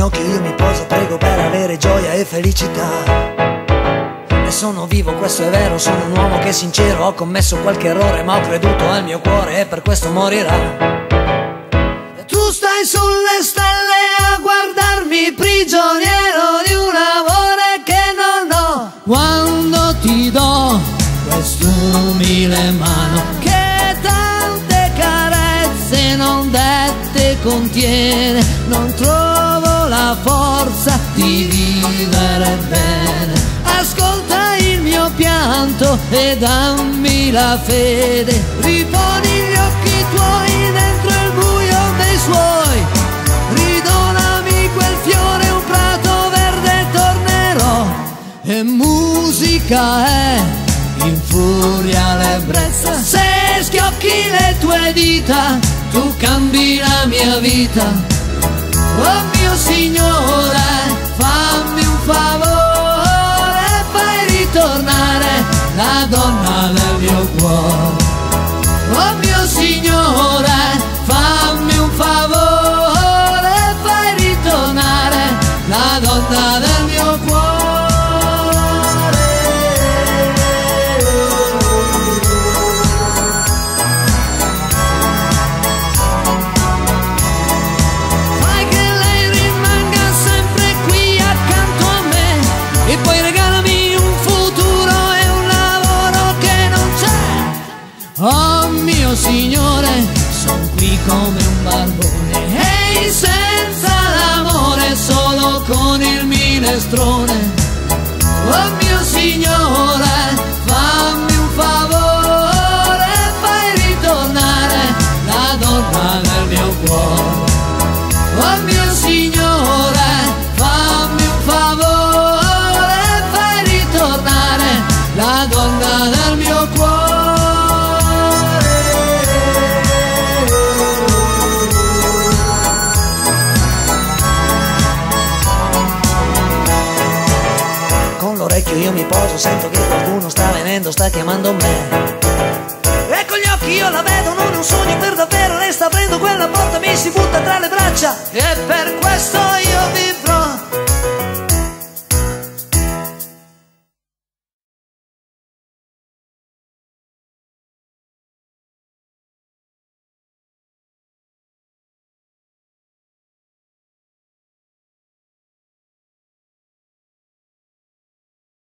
ginocchio io mi poso, prego per avere gioia e felicità. E sono vivo, questo è vero, sono un uomo che sincero, ho commesso qualche errore, ma ho creduto al mio cuore e per questo morirà. E tu stai sulle stelle a guardarmi prigioniero di un amore che non ho. Quando ti do quest'umile mano che tante carezze non dette contiene, non trovo forza di vivere bene. Ascolta il mio pianto e dammi la fede. Riponi gli occhi tuoi dentro il buio dei suoi. Ridonami quel fiore, un prato verde tornerò. E musica è in furia l'ebbrezza. Se schiocchi le tue dita, tu cambi la mia vita. Oh mio Signore, fammi Oh mio Signore, son qui come un barbone e senza l'amore solo con il minestrone. Con l'orecchio io mi poso, sento che qualcuno sta venendo, sta chiamando me. E con gli occhi io la vedo, non è un sogno per davvero Lei sta aprendo quella porta, mi si butta tra le braccia E per